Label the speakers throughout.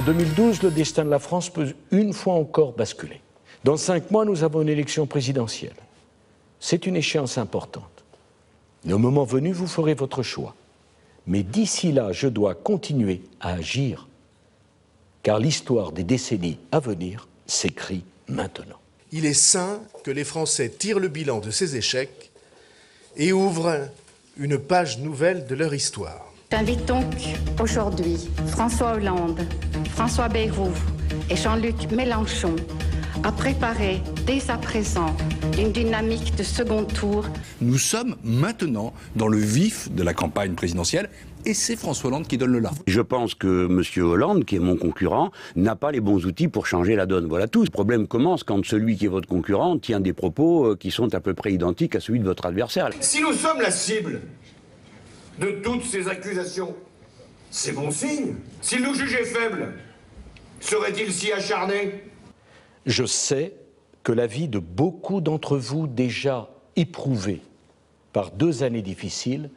Speaker 1: En 2012, le destin de la France peut une fois encore basculer. Dans cinq mois, nous avons une élection présidentielle. C'est une échéance importante. Le moment venu, vous ferez votre choix. Mais d'ici là, je dois continuer à agir, car l'histoire des décennies à venir s'écrit maintenant.
Speaker 2: Il est sain que les Français tirent le bilan de ces échecs et ouvrent une page nouvelle de leur histoire.
Speaker 3: J'invite donc aujourd'hui François Hollande, François Bayrou et Jean-Luc Mélenchon à préparer dès à présent une dynamique de second tour.
Speaker 4: Nous sommes maintenant dans le vif de la campagne présidentielle et c'est François Hollande qui donne le là.
Speaker 5: Je pense que M. Hollande, qui est mon concurrent, n'a pas les bons outils pour changer la donne. Voilà tout. Le problème commence quand celui qui est votre concurrent tient des propos euh, qui sont à peu près identiques à celui de votre adversaire.
Speaker 6: Si nous sommes la cible de toutes ces accusations, c'est bon signe. S'il nous jugeait faibles, serait-il si acharné?
Speaker 1: Je sais que la vie de beaucoup d'entre vous, déjà éprouvée par deux années difficiles,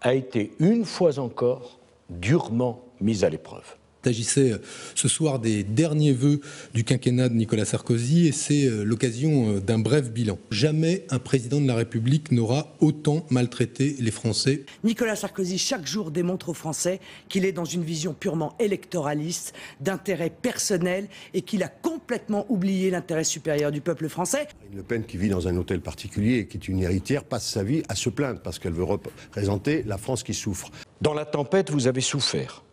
Speaker 1: a été une fois encore durement mise à l'épreuve.
Speaker 7: Il s'agissait ce soir des derniers vœux du quinquennat de Nicolas Sarkozy et c'est l'occasion d'un bref bilan. Jamais un président de la République n'aura autant maltraité les Français.
Speaker 8: Nicolas Sarkozy, chaque jour, démontre aux Français qu'il est dans une vision purement électoraliste, d'intérêt personnel et qu'il a complètement oublié l'intérêt supérieur du peuple français.
Speaker 9: Le Pen, qui vit dans un hôtel particulier et qui est une héritière, passe sa vie à se plaindre parce qu'elle veut représenter la France qui souffre.
Speaker 1: Dans la tempête, vous avez souffert.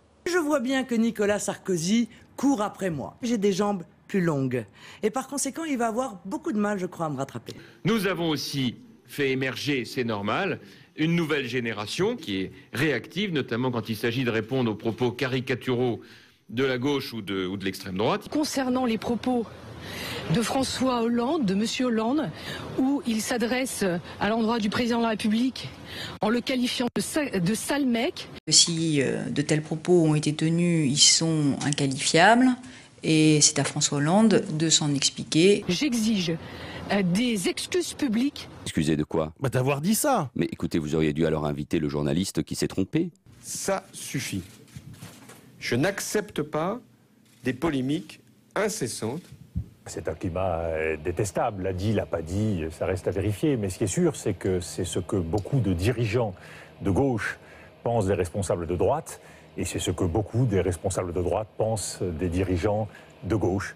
Speaker 8: Je vois bien que Nicolas Sarkozy court après moi. J'ai des jambes plus longues. Et par conséquent, il va avoir beaucoup de mal, je crois, à me rattraper.
Speaker 10: Nous avons aussi fait émerger, c'est normal, une nouvelle génération qui est réactive, notamment quand il s'agit de répondre aux propos caricaturaux de la gauche ou de, ou de l'extrême droite.
Speaker 11: Concernant les propos de François Hollande, de Monsieur Hollande, où il s'adresse à l'endroit du président de la République en le qualifiant de, sa de sale mec.
Speaker 12: Si euh, de tels propos ont été tenus, ils sont inqualifiables et c'est à François Hollande de s'en expliquer.
Speaker 11: J'exige euh, des excuses publiques.
Speaker 5: Excusez de quoi?
Speaker 13: Bah d'avoir dit ça
Speaker 5: Mais écoutez, vous auriez dû alors inviter le journaliste qui s'est trompé.
Speaker 14: Ça suffit. Je n'accepte pas des polémiques incessantes
Speaker 15: c'est un climat euh, détestable. L'a dit, l'a pas dit, ça reste à vérifier. Mais ce qui est sûr, c'est que c'est ce que beaucoup de dirigeants de gauche pensent des responsables de droite, et c'est ce que beaucoup des responsables de droite pensent des dirigeants de gauche.